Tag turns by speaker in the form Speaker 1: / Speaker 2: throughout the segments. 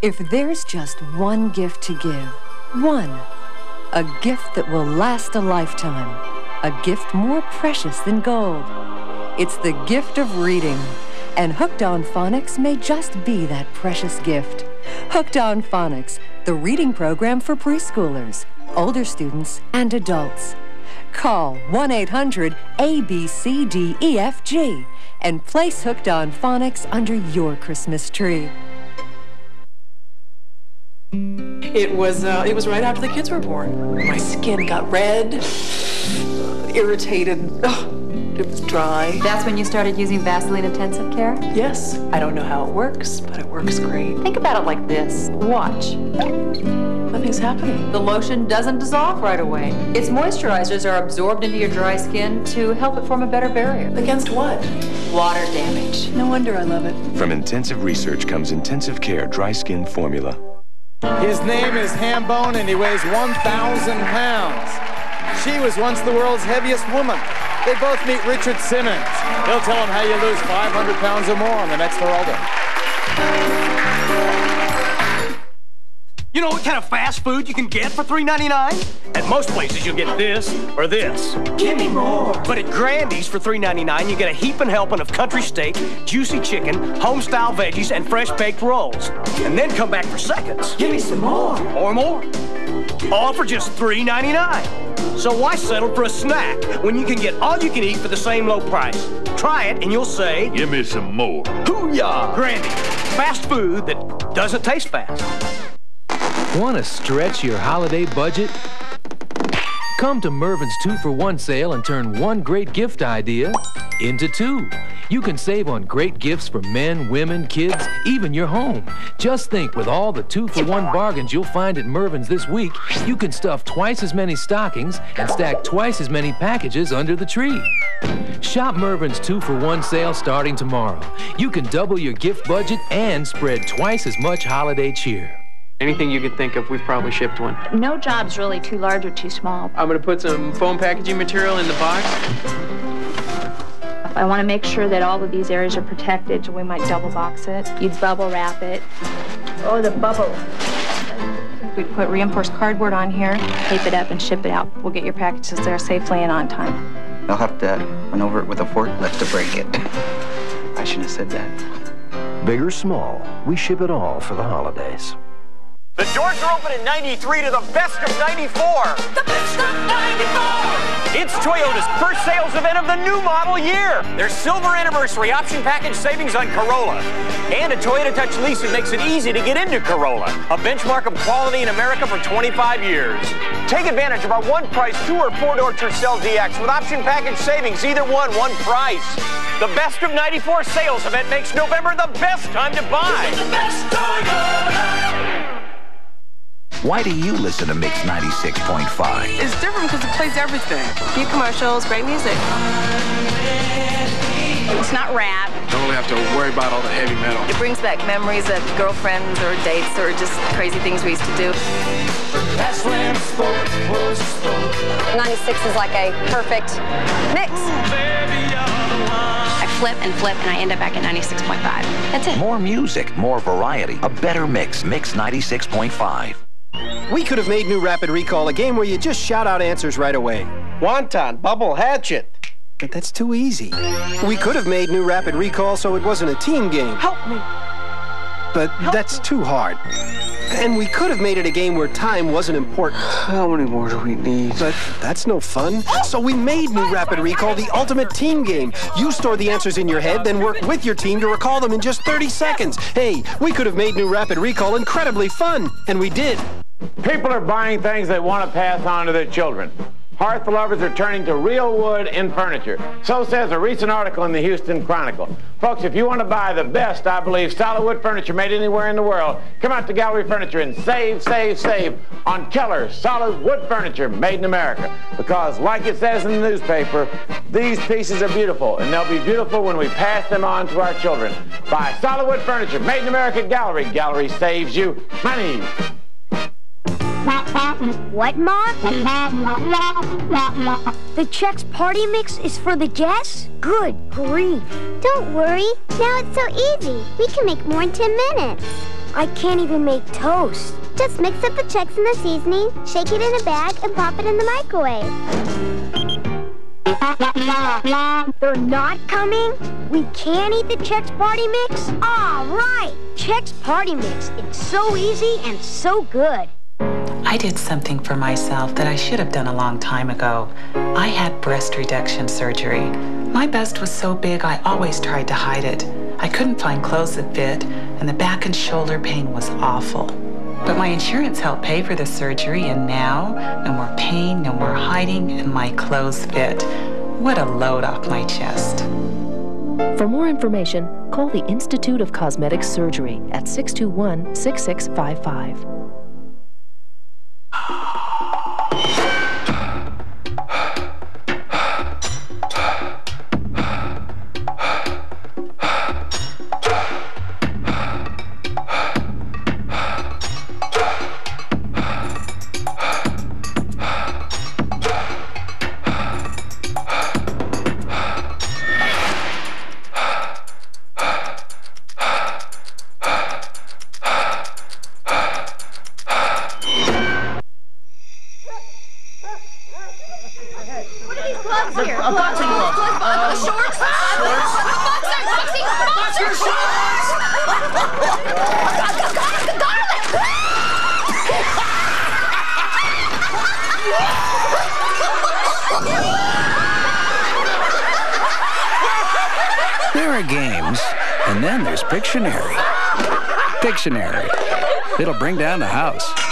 Speaker 1: If there's just one gift to give, one, a gift that will last a lifetime, a gift more precious than gold, it's the gift of reading. And Hooked on Phonics may just be that precious gift. Hooked on Phonics, the reading program for preschoolers, older students, and adults. Call 1 800 ABCDEFG and place Hooked on Phonics under your Christmas tree.
Speaker 2: It was uh, it was right after the kids were born. My skin got red, irritated. Ugh, it was dry.
Speaker 3: That's when you started using Vaseline Intensive Care?
Speaker 2: Yes, I don't know how it works, but it works great.
Speaker 3: Think about it like this. Watch.
Speaker 2: Nothing's happening.
Speaker 3: The lotion doesn't dissolve right away. Its moisturizers are absorbed into your dry skin to help it form a better barrier.
Speaker 2: Against what?
Speaker 3: Water damage.
Speaker 2: No wonder I love it.
Speaker 4: From intensive research comes intensive care dry skin formula.
Speaker 5: His name is Hambone and he weighs 1,000 pounds. She was once the world's heaviest woman. They both meet Richard Simmons. He'll tell them how you lose 500 pounds or more on the next Geraldo.
Speaker 6: You know what kind of fast food you can get for $3.99? At most places you'll get this or this.
Speaker 2: Give me more.
Speaker 6: But at Grandy's for $3.99 you get a heaping helping of country steak, juicy chicken, home-style veggies, and fresh baked rolls. And then come back for seconds.
Speaker 2: Give me some more.
Speaker 6: Or more. All for just $3.99. So why settle for a snack when you can get all you can eat for the same low price? Try it and you'll say,
Speaker 7: Give me some more.
Speaker 6: Hoo-yah! Grandy, fast food that doesn't taste fast.
Speaker 8: Want to stretch your holiday budget? Come to Mervyn's 2 for 1 sale and turn one great gift idea into two. You can save on great gifts for men, women, kids, even your home. Just think with all the 2 for 1 bargains you'll find at Mervyn's this week, you can stuff twice as many stockings and stack twice as many packages under the tree. Shop Mervyn's 2 for 1 sale starting tomorrow. You can double your gift budget and spread twice as much holiday cheer.
Speaker 9: Anything you can think of, we've probably shipped one.
Speaker 10: No job's really too large or too small.
Speaker 9: I'm going to put some foam packaging material in the box.
Speaker 10: I want to make sure that all of these areas are protected, so we might double box it. You'd bubble wrap it. Oh, the bubble. We'd put reinforced cardboard on here, tape it up, and ship it out. We'll get your packages there safely and on time.
Speaker 11: They'll have to run over it with a forklift to break it. I shouldn't have said that.
Speaker 12: Big or small, we ship it all for the holidays.
Speaker 13: The doors are open in 93 to the best of 94.
Speaker 2: The best of 94.
Speaker 13: It's Toyota's first sales event of the new model year. Their silver anniversary option package savings on Corolla. And a Toyota Touch lease that makes it easy to get into Corolla. A benchmark of quality in America for 25 years. Take advantage of our one price two or four door Tercel DX with option package savings, either one, one price. The best of 94 sales event makes November the best time to buy.
Speaker 2: The best Toyota.
Speaker 14: Why do you listen to Mix 96.5?
Speaker 2: It's different because it plays everything. Few commercials, great music.
Speaker 10: It's not rap.
Speaker 9: Don't really have to worry about all the heavy metal.
Speaker 3: It brings back memories of girlfriends or dates or just crazy things we used to do.
Speaker 2: That's when sports was sports.
Speaker 15: 96 is like a perfect mix.
Speaker 10: I flip and flip, and I end up back at 96.5. That's it.
Speaker 14: More music, more variety, a better mix. Mix 96.5.
Speaker 16: We could have made New Rapid Recall a game where you just shout out answers right away.
Speaker 6: Wonton, bubble, hatchet.
Speaker 16: But that's too easy. We could have made New Rapid Recall so it wasn't a team game.
Speaker 2: Help me.
Speaker 16: But that's too hard. And we could have made it a game where time wasn't important.
Speaker 9: How many more do we need?
Speaker 16: But that's no fun. So we made New Rapid Recall the ultimate team game. You store the answers in your head, then work with your team to recall them in just 30 seconds. Hey, we could have made New Rapid Recall incredibly fun. And we did.
Speaker 5: People are buying things they want to pass on to their children. Hearth lovers are turning to real wood in furniture. So says a recent article in the Houston Chronicle. Folks, if you want to buy the best, I believe, solid wood furniture made anywhere in the world, come out to Gallery Furniture and save, save, save on Keller solid wood furniture made in America. Because, like it says in the newspaper, these pieces are beautiful, and they'll be beautiful when we pass them on to our children. Buy solid wood furniture made in America Gallery. Gallery saves you money.
Speaker 17: What, Mom? The Chex Party Mix is for the Jess? Good grief.
Speaker 18: Don't worry. Now it's so easy. We can make more in 10 minutes.
Speaker 17: I can't even make toast.
Speaker 7: Just mix up the Chex and the seasoning, shake it in a bag, and pop it in the microwave.
Speaker 17: They're not coming? We can't eat the Chex Party Mix? All right! Chex Party Mix. It's so easy and so good.
Speaker 18: I did something for myself that I should have done a long time ago. I had breast reduction surgery. My bust was so big I always tried to hide it. I couldn't find clothes that fit, and the back and shoulder pain was awful. But my insurance helped pay for the surgery, and now, no more pain, no more hiding, and my clothes fit. What a load off my chest.
Speaker 19: For more information, call the Institute of Cosmetic Surgery at 621 6655.
Speaker 20: And then there's Pictionary. Pictionary. It'll bring down the house.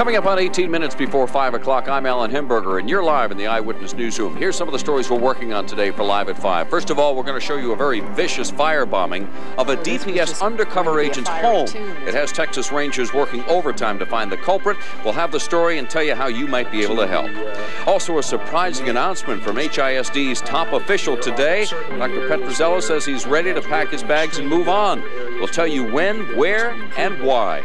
Speaker 21: Coming up on 18 minutes before 5 o'clock, I'm Alan Hemberger, and you're live in the Eyewitness Newsroom. Here's some of the stories we're working on today for Live at 5. First of all, we're going to show you a very vicious firebombing of a DPS undercover agent's home. It has Texas Rangers working overtime to find the culprit. We'll have the story and tell you how you might be able to help. Also, a surprising announcement from HISD's top official today. Dr. Petruzielo says he's ready to pack his bags and move on. We'll tell you when, where, and why.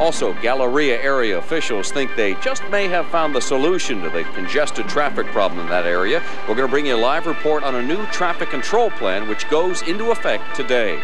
Speaker 21: Also, Galleria area officials think they just may have found the solution to the congested traffic problem in that area. We're going to bring you a live report on a new traffic control plan which goes into effect today.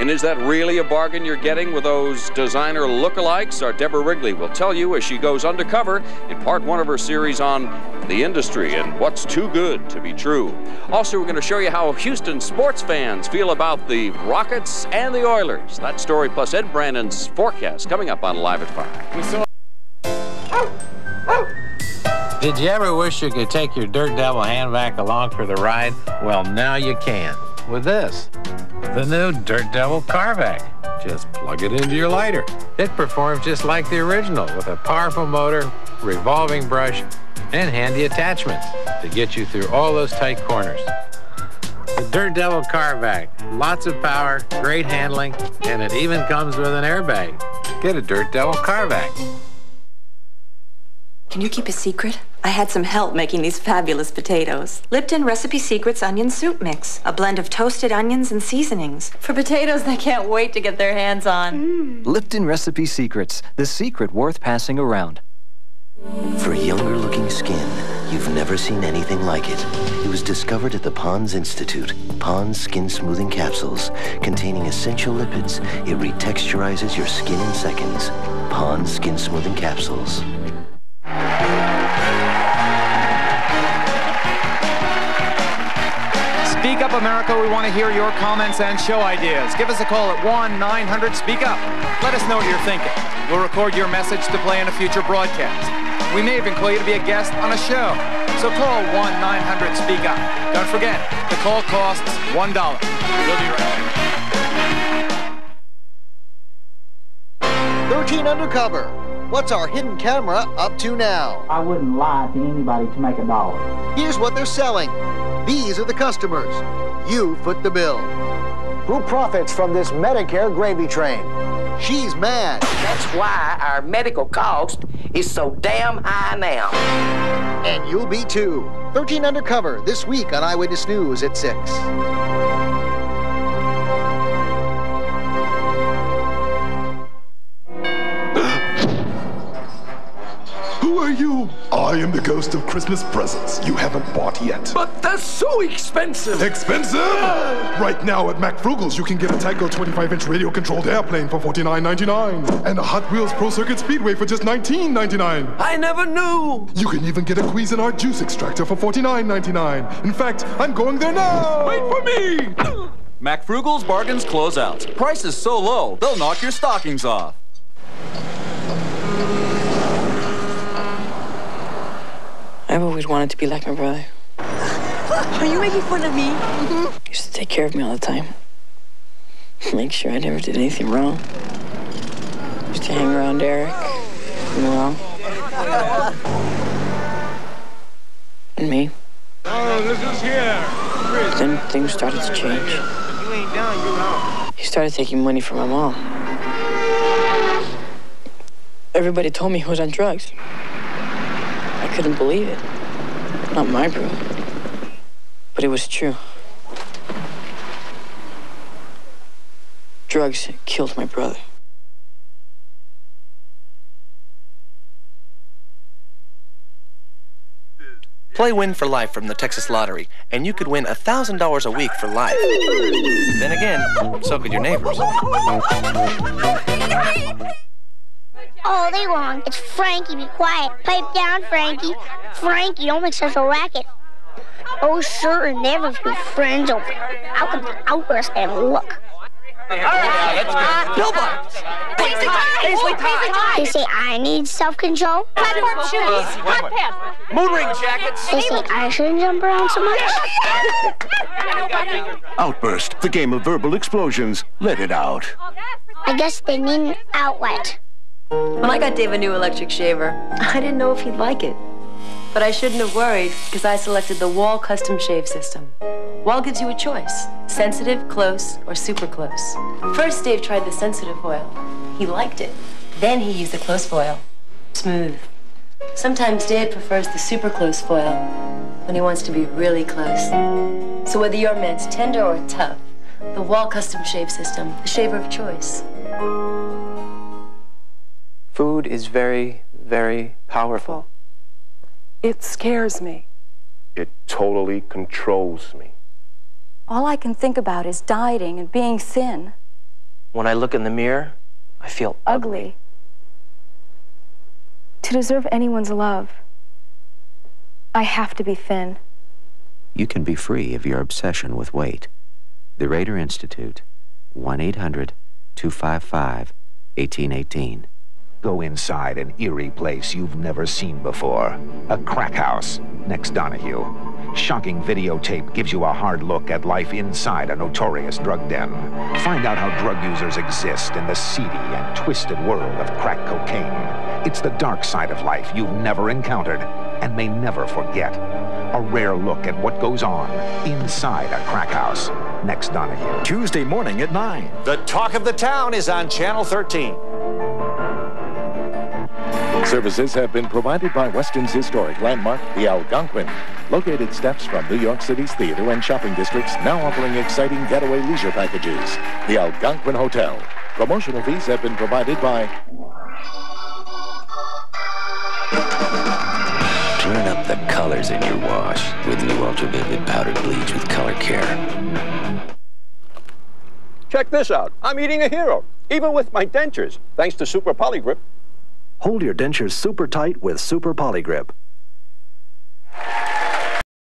Speaker 21: And is that really a bargain you're getting with those designer lookalikes? Our Deborah Wrigley will tell you as she goes undercover in part one of her series on the industry and what's too good to be true. Also, we're going to show you how Houston sports fans feel about the Rockets and the Oilers. That story plus Ed Brandon's forecast coming up on Live at 5.
Speaker 22: We saw. Did you ever wish you could take your Dirt Devil Hand Vac along for the ride? Well, now you can with this. The new Dirt Devil car vac. Just plug it into your lighter. It performs just like the original with a powerful motor, revolving brush, and handy attachments to get you through all those tight corners. The Dirt Devil car vac. Lots of power, great handling, and it even comes with an airbag. Get a Dirt Devil car vac.
Speaker 23: Can you keep a secret? I had some help making these fabulous potatoes. Lipton Recipe Secrets Onion Soup Mix, a blend of toasted onions and seasonings for potatoes they can't wait to get their hands on. Mm.
Speaker 24: Lipton Recipe Secrets, the secret worth passing around.
Speaker 25: For younger looking skin, you've never seen anything like it. It was discovered at the Pond's Institute. Pond's Skin Smoothing Capsules, containing essential lipids. It retexturizes your skin in seconds. Pond's Skin Smoothing Capsules.
Speaker 26: Up America, we want to hear your comments and show ideas. Give us a call at 1-900-SPEAK UP. Let us know what you're thinking. We'll record your message to play in a future broadcast. We may even call you to be a guest on a show. So call 1-900-SPEAK UP. Don't forget, the call costs $1. We'll be right back.
Speaker 27: 13 Undercover. What's our hidden camera up to now?
Speaker 28: I wouldn't lie to anybody to make a dollar.
Speaker 27: Here's what they're selling. These are the customers. You foot the bill.
Speaker 29: Who profits from this Medicare gravy train?
Speaker 27: She's mad.
Speaker 30: That's why our medical cost is so damn high now.
Speaker 27: And you'll be too. 13 Undercover this week on Eyewitness News at 6.
Speaker 31: I
Speaker 32: am the ghost of Christmas presents you haven't bought yet.
Speaker 30: But that's so expensive.
Speaker 32: Expensive? right now at MacFrugal's, you can get a Tyco 25-inch radio-controlled airplane for $49.99 and a Hot Wheels Pro Circuit Speedway for just $19.99.
Speaker 30: I never knew.
Speaker 32: You can even get a Cuisinart juice extractor for $49.99. In fact, I'm going there now.
Speaker 30: Wait for me.
Speaker 33: MacFrugal's bargains close out. Price is so low, they'll knock your stockings off.
Speaker 34: I've always wanted to be like my brother.
Speaker 23: Are you making fun of me?
Speaker 34: He used to take care of me all the time. Make sure I never did anything wrong. Used to hang around Eric. You know. And me.
Speaker 30: Oh, this is here.
Speaker 34: Then things started to change.
Speaker 30: You ain't down, you out.
Speaker 34: He started taking money from my mom. Everybody told me he was on drugs. I couldn't believe it. Not my brother. But it was true. Drugs killed my brother.
Speaker 35: Play Win for Life from the Texas Lottery, and you could win $1,000 a week for life. Then again, so could your neighbors.
Speaker 7: All day long, it's Frankie, be quiet. Pipe down, Frankie. Frankie, don't make such a racket. Oh, sure, and they have a few friends over there. How come the outburst and look?
Speaker 30: Billboard.
Speaker 7: Paisley tie. They say I need self-control.
Speaker 30: Platform shoes. Hot pants. Moon ring jackets.
Speaker 7: They say I shouldn't jump around so much.
Speaker 36: Outburst, the game of verbal explosions. Let it out.
Speaker 7: I guess they need an outlet.
Speaker 23: When I got Dave a new electric shaver, I didn't know if he'd like it. But I shouldn't have worried because I selected the Wahl Custom Shave System. Wahl gives you a choice sensitive, close, or super close. First, Dave tried the sensitive foil. He liked it. Then he used the close foil. Smooth. Sometimes Dave prefers the super close foil when he wants to be really close. So whether your man's tender or tough, the Wahl Custom Shave System, the shaver of choice.
Speaker 9: Food is very, very powerful.
Speaker 37: It scares me.
Speaker 38: It totally controls me.
Speaker 39: All I can think about is dieting and being thin.
Speaker 9: When I look in the mirror, I feel
Speaker 39: ugly. To deserve anyone's love, I have to be thin.
Speaker 40: You can be free of your obsession with weight. The Rader Institute, 1 800 255 1818.
Speaker 41: Go inside an eerie place you've never seen before. A crack house next Donahue. Shocking videotape gives you a hard look at life inside a notorious drug den. Find out how drug users exist in the seedy and twisted world of crack cocaine. It's the dark side of life you've never encountered and may never forget. A rare look at what goes on inside a crack house next Donahue.
Speaker 42: Tuesday morning at 9. The Talk of the Town is on Channel 13.
Speaker 43: Services have been provided by Weston's historic landmark, the Algonquin. Located steps from New York City's theater and shopping districts, now offering exciting getaway leisure packages. The Algonquin Hotel. Promotional fees have been provided by
Speaker 25: Turn up the colors in your wash with new Ultra Vivid Powdered Bleach with Color Care.
Speaker 31: Check this out. I'm eating a hero, even with my dentures, thanks to Super Poli-Grip.
Speaker 44: Hold your dentures super tight with Super Poli-Grip.